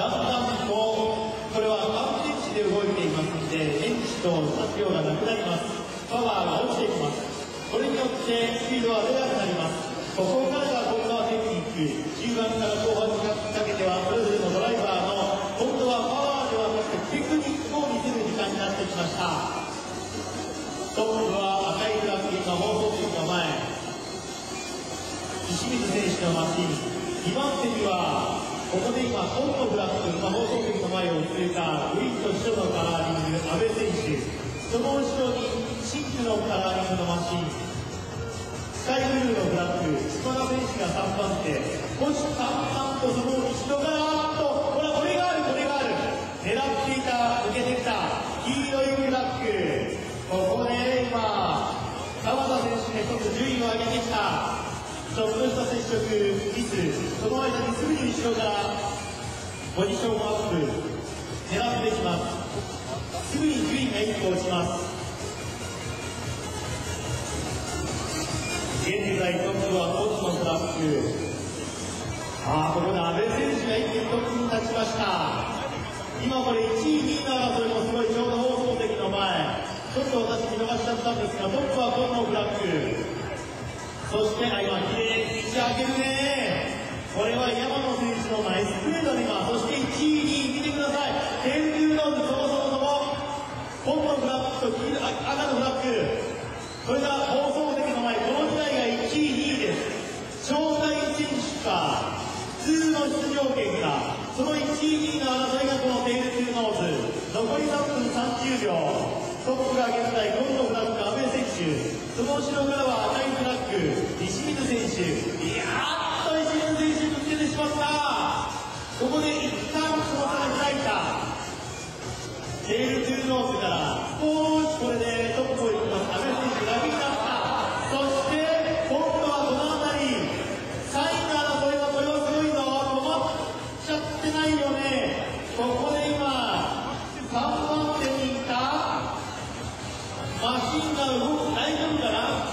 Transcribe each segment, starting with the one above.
だんだんとこれは乾電池で動いていますので電池と差す量がなくなりますパワーが落ちていきますこれによってスピードは出なくなりますここからが今度はテクニック中盤から後半にかけてはそれぞれのドライバーの今度はパワーではなくてテクニックを見せる時間になってきましたトップは赤いグラフィーの放送席の前石水選手のマシン2番手にはここで今トップのグラフィー今放送席の前を通過グリーンと白のカラーリング阿部選手その後ろにシンクのカラーリングのマシンスカイブルーのグラフ島田選手が3番手もし淡々とその後ろからとほらこれがあるこれがある狙っていた抜けてきた黄色いブラックここで今川田選手が一つ順位を上げてきたちょっとした接触ミスその間にすぐに後ろからポジションアップ狙ってきますすぐに順位が一個落ちます現在トップはコーチのトラックああここで阿部選手が一気にトップに立ちました。今これ1位2位の争いもすごいちょうど放送席の前。ちょっと私見逃しちゃったんですがトップはコンのブラック。そして今綺麗に打ち上げるね。これは山野選手のナイスプレーだね今そして1位2位見てくださいテールノーズそもそもそもコンのブラックと赤のブラックそれが放送席の前この時代が1位2位です招待選手か普通の出場権かその1位2位の争いがこのテールツーノーズ残り3分30秒トップが現在今度フラッグ阿部選手その後ろからは赤いフラッグ石水選手マシンが動く大丈夫かな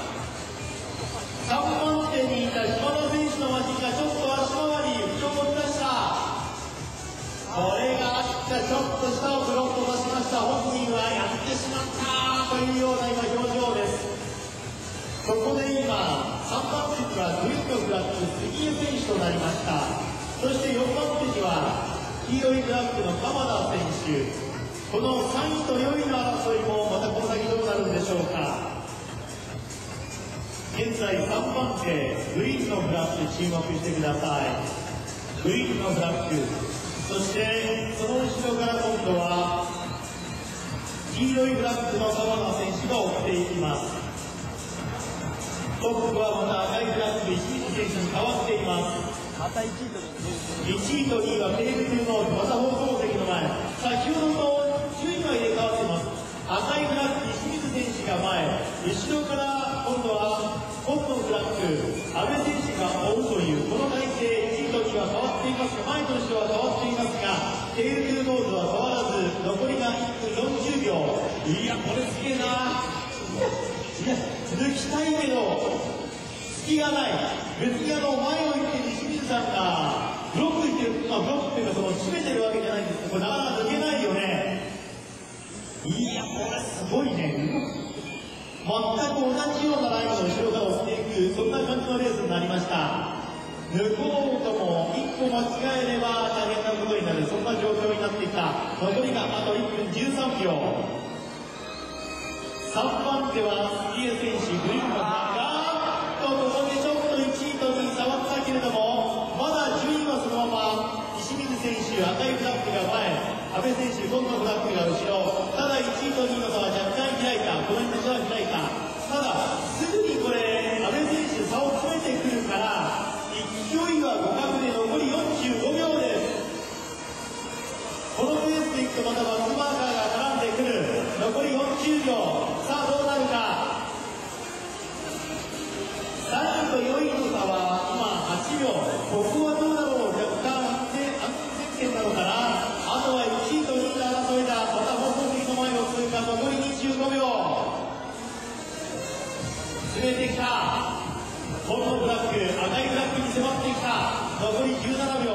3番手にいた島田選手のマシンがちょっと足回り不調をきました。これがあったちょっと下をブロッと出しました。本人はやってしまったというような今表情です。そこで今3番手にはグリーンのフラッグ杉江選手となりました。そして4番手には黄色いフラッグの鎌田選手。この3位と4位の争いもまたこの先どうなるんでしょうか。現在3番手グリーンのフラッグ注目してください。グリーンのフラッグそしてその後ろから今度は黄色いフラッグの鎌田選手が追っていきます。トップはまた赤いフラッグ石井選手に変わっています。また1位と2位はテーブルのまテールノーズは変わらず残りが1分40秒いやこれすげえな。いや抜きたいけど隙がな。い別にあの前を行って西水さんがブロック行ってる、まあ、ブロックっていうかその締めてるわけじゃな。いんですけどこれな。かなか抜けな。いよねいやこれすごいね全く同じような。ラインの後ろから追っていくそんな。感じのレースにな。りました向こうとも一歩間違えれば大変な。ことに残りがあと1分13秒3番手は杉江選手グリーンの残り17秒。